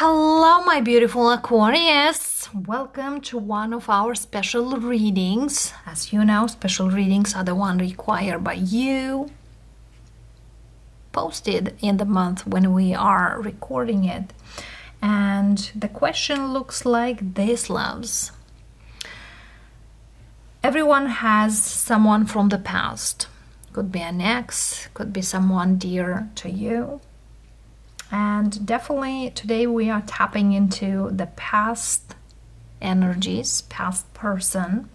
Hello, my beautiful Aquarius! Welcome to one of our special readings. As you know, special readings are the one required by you, posted in the month when we are recording it. And the question looks like this, loves. Everyone has someone from the past. Could be an ex, could be someone dear to you and definitely today we are tapping into the past energies, past person.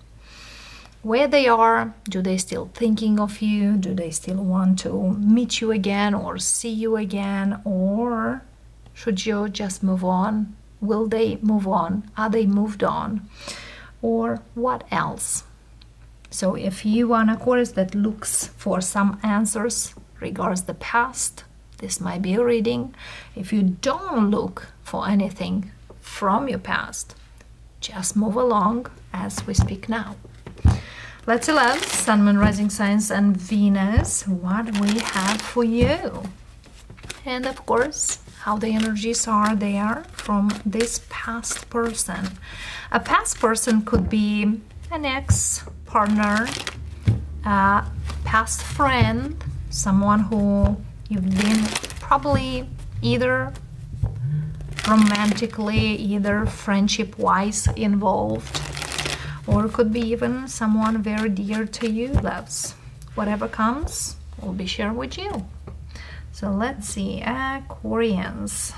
Where they are, do they still thinking of you? Do they still want to meet you again or see you again? Or should you just move on? Will they move on? Are they moved on? Or what else? So if you are an Aquarius that looks for some answers regards the past, this might be a reading. If you don't look for anything from your past, just move along as we speak now. Let's love Sun, Moon, Rising Signs, and Venus. What we have for you, and of course, how the energies are there from this past person. A past person could be an ex partner, a past friend, someone who you've been probably either romantically, either friendship wise involved, or could be even someone very dear to you, loves. Whatever comes, will be shared with you. So let's see, Aquarians.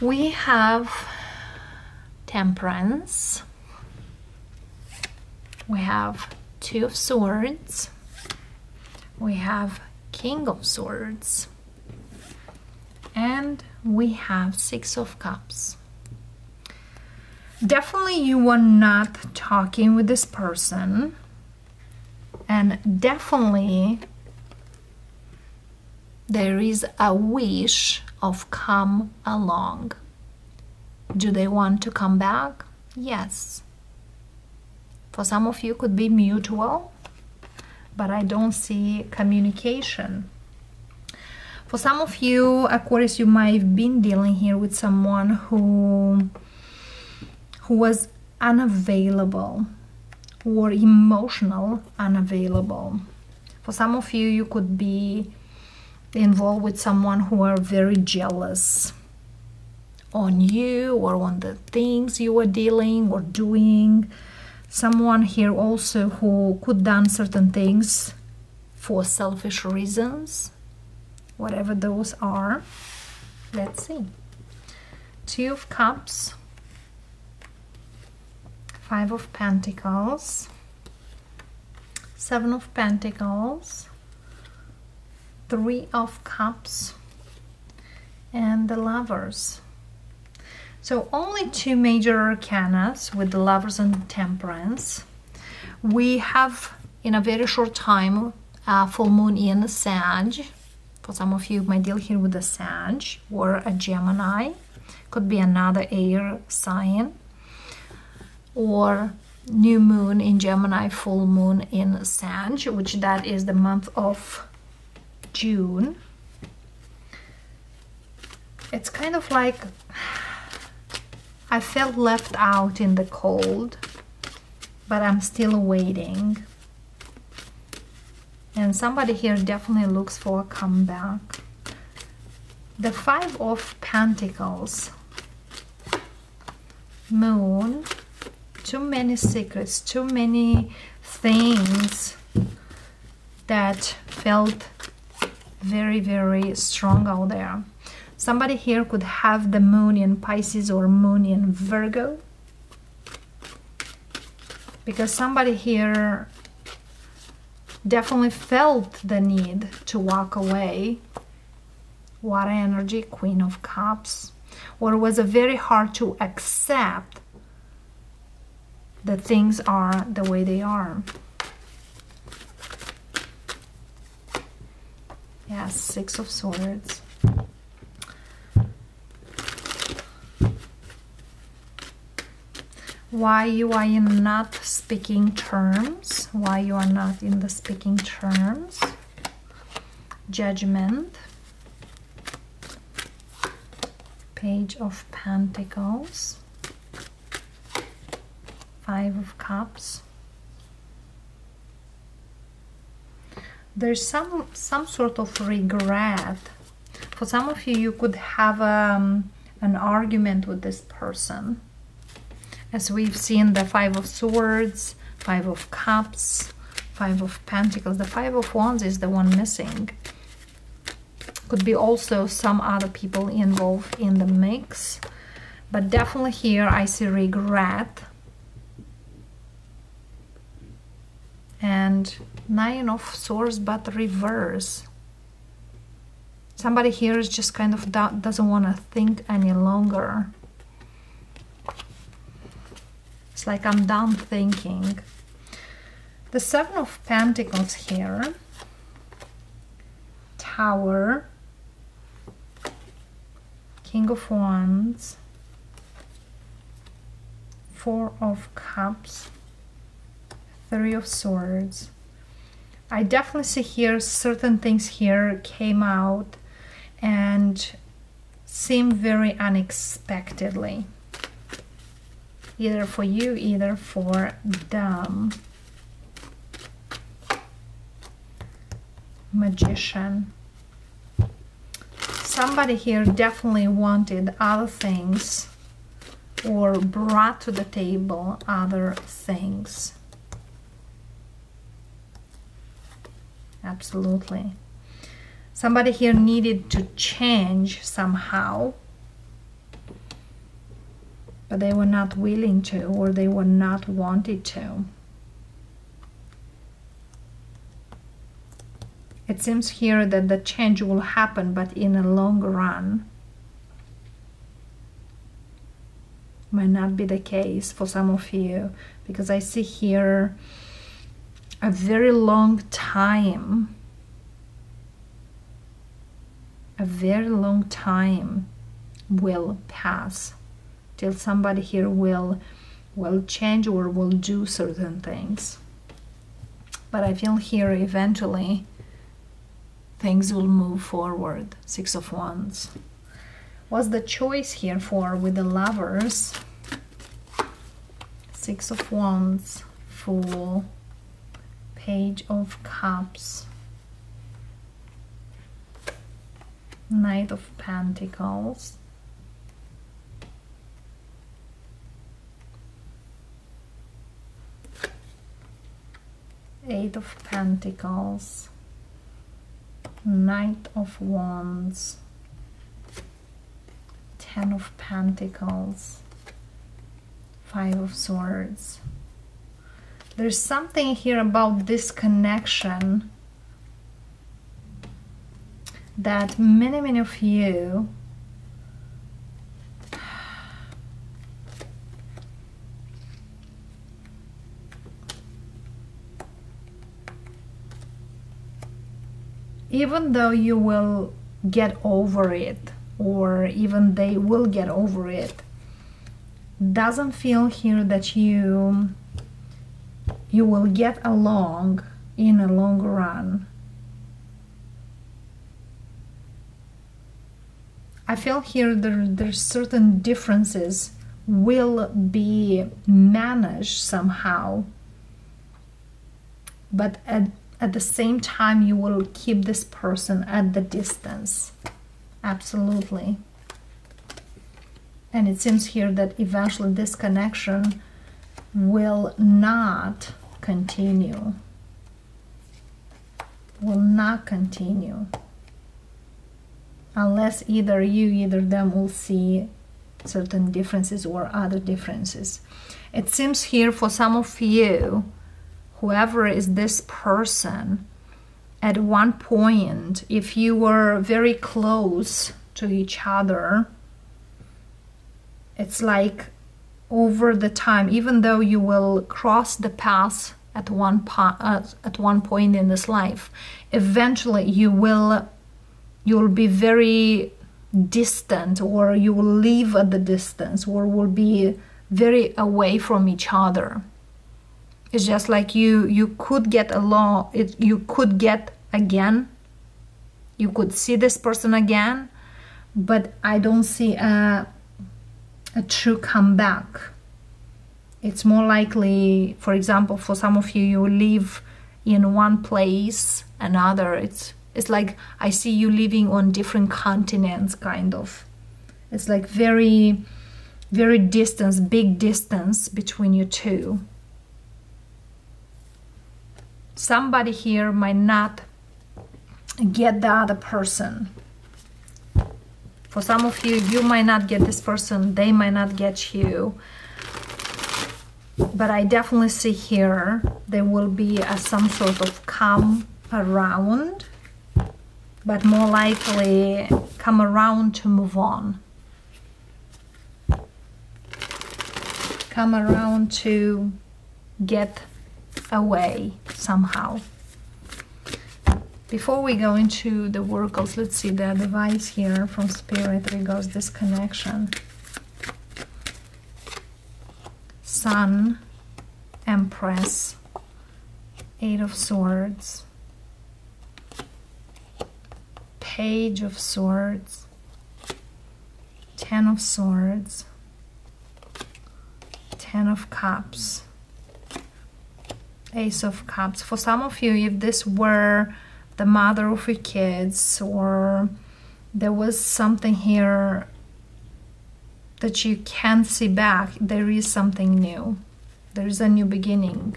We have Temperance. We have Two of Swords we have King of Swords, and we have Six of Cups. Definitely, you are not talking with this person, and definitely, there is a wish of come along. Do they want to come back? Yes. For some of you, could be mutual but I don't see communication. For some of you, Aquarius, you might have been dealing here with someone who who was unavailable or emotional unavailable. For some of you, you could be involved with someone who are very jealous on you or on the things you are dealing or doing someone here also who could done certain things for selfish reasons whatever those are. Let's see. Two of cups. Five of pentacles. Seven of pentacles. Three of cups. And the lovers so only two major arcanas with the lovers and temperance. We have in a very short time a full moon in Sag. For some of you might deal here with a Sag or a Gemini. Could be another air sign. Or new moon in Gemini, full moon in Sag, which that is the month of June. It's kind of like I felt left out in the cold, but I'm still waiting. And somebody here definitely looks for a comeback. The Five of Pentacles. Moon. Too many secrets, too many things that felt very, very strong out there. Somebody here could have the moon in Pisces or moon in Virgo. Because somebody here definitely felt the need to walk away. Water energy, Queen of Cups. Or it was very hard to accept that things are the way they are. Yes, Six of Swords. Why you are not speaking terms why you are not in the speaking terms judgment Page of Pentacles, Five of Cups. There's some some sort of regret. For some of you, you could have um, an argument with this person. As we've seen the Five of Swords, Five of Cups, Five of Pentacles. The Five of Wands is the one missing. Could be also some other people involved in the mix. But definitely here I see regret. And Nine of Swords, but reverse. Somebody here is just kind of doesn't want to think any longer. It's like I'm done thinking. The Seven of Pentacles here. Tower. King of Wands. Four of Cups. Three of Swords. I definitely see here certain things here came out and seem very unexpectedly. Either for you, either for them. Magician. Somebody here definitely wanted other things or brought to the table other things. Absolutely. Somebody here needed to change somehow, but they were not willing to or they were not wanted to. It seems here that the change will happen, but in a long run. Might not be the case for some of you because I see here a very long time a very long time will pass till somebody here will will change or will do certain things but I feel here eventually things will move forward six of wands what's the choice here for with the lovers six of wands fool page of cups Knight of Pentacles. Eight of Pentacles. Knight of Wands. Ten of Pentacles. Five of Swords. There's something here about this connection that many, many of you even though you will get over it or even they will get over it doesn't feel here that you you will get along in a long run. I feel here there, there's certain differences will be managed somehow. But at, at the same time you will keep this person at the distance. Absolutely. And it seems here that eventually this connection will not continue. Will not continue. Unless either you either them will see certain differences or other differences. It seems here for some of you whoever is this person at one point if you were very close to each other it's like over the time even though you will cross the path at one po- uh, at one point in this life eventually you will you'll be very distant or you will live at the distance or will be very away from each other it's just like you you could get along it you could get again you could see this person again but I don't see a, a true comeback. It's more likely, for example, for some of you, you live in one place, another. It's it's like I see you living on different continents, kind of. It's like very, very distance, big distance between you two. Somebody here might not get the other person. For some of you, you might not get this person, they might not get you. But I definitely see here there will be a, some sort of come around, but more likely come around to move on. Come around to get away somehow. Before we go into the workers, let's see the advice here from Spirit regards this connection. Sun, Empress, Eight of Swords, Page of Swords, Ten of Swords, Ten of Cups, Ace of Cups. For some of you, if this were the mother of your kids or there was something here that you can't see back, there is something new. There is a new beginning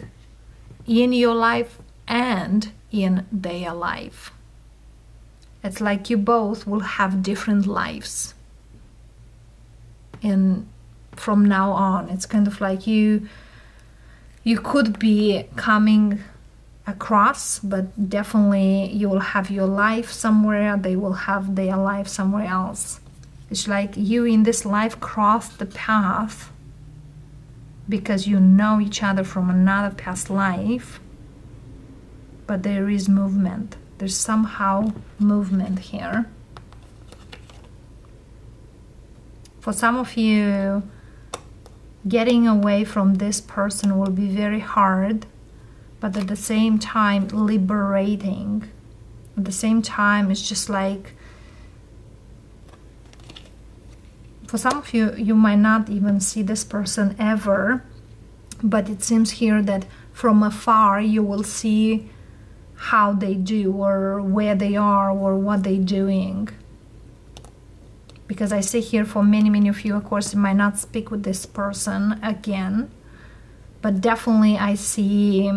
in your life and in their life. It's like you both will have different lives. And from now on, it's kind of like you you could be coming across, but definitely you will have your life somewhere, they will have their life somewhere else. It's like you in this life crossed the path because you know each other from another past life, but there is movement. There's somehow movement here. For some of you, getting away from this person will be very hard but at the same time liberating. At the same time, it's just like for some of you, you might not even see this person ever, but it seems here that from afar you will see how they do or where they are or what they're doing. Because I see here for many, many of you, of course, you might not speak with this person again, but definitely I see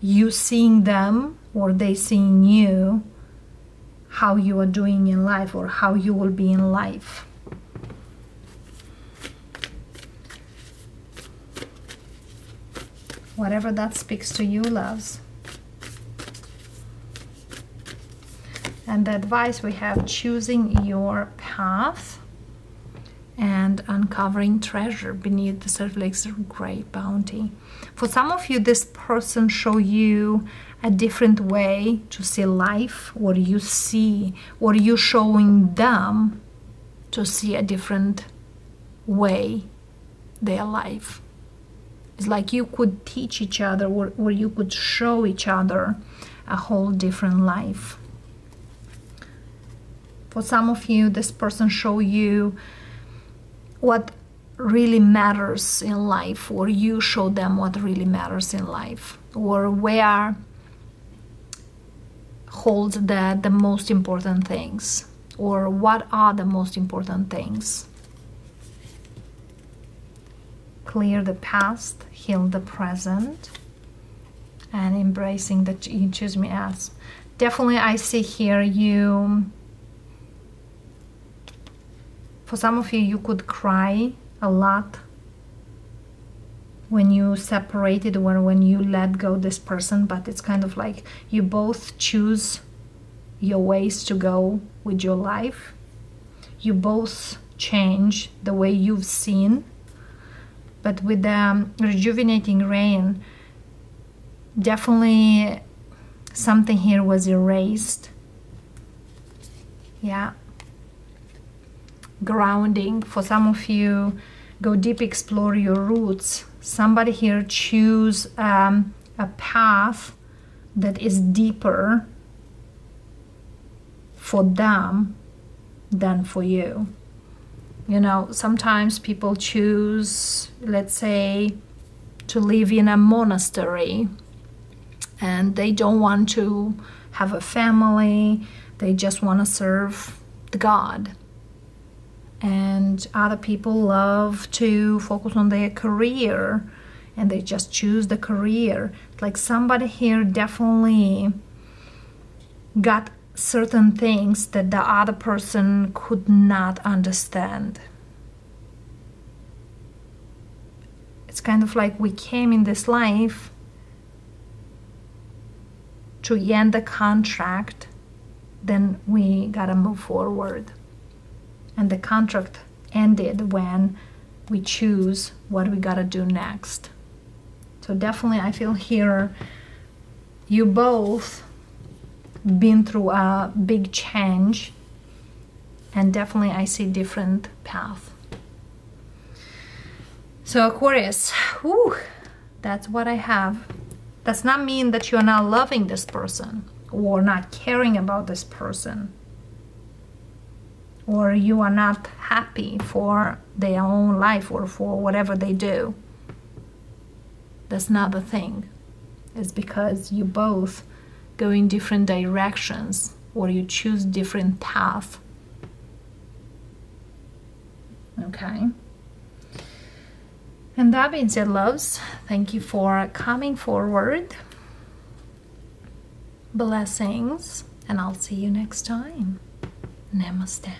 you seeing them or they seeing you how you are doing in life or how you will be in life. Whatever that speaks to you loves and the advice we have choosing your path and uncovering treasure beneath the surface of great bounty. For some of you, this person show you a different way to see life, what you see, or you showing them to see a different way their life. It's like you could teach each other, or, or you could show each other a whole different life. For some of you, this person show you what really matters in life or you show them what really matters in life or where holds the, the most important things or what are the most important things. Clear the past heal the present and embracing that you choose me as. Definitely i see here you for some of you, you could cry a lot when you separated or when you let go this person, but it's kind of like you both choose your ways to go with your life. You both change the way you've seen. But with the rejuvenating rain, definitely something here was erased. Yeah grounding. For some of you, go deep, explore your roots. Somebody here choose um, a path that is deeper for them than for you. You know, sometimes people choose, let's say, to live in a monastery and they don't want to have a family, they just want to serve the God. And other people love to focus on their career and they just choose the career. Like somebody here definitely got certain things that the other person could not understand. It's kind of like we came in this life to end the contract, then we gotta move forward. And the contract ended when we choose what we gotta do next. So definitely, I feel here you both been through a big change, and definitely I see different path. So Aquarius, whew, that's what I have. Does not mean that you are not loving this person or not caring about this person or you are not happy for their own life or for whatever they do. That's not the thing. It's because you both go in different directions or you choose different path. Okay. And that being said, loves, thank you for coming forward. Blessings, and I'll see you next time. Namaste.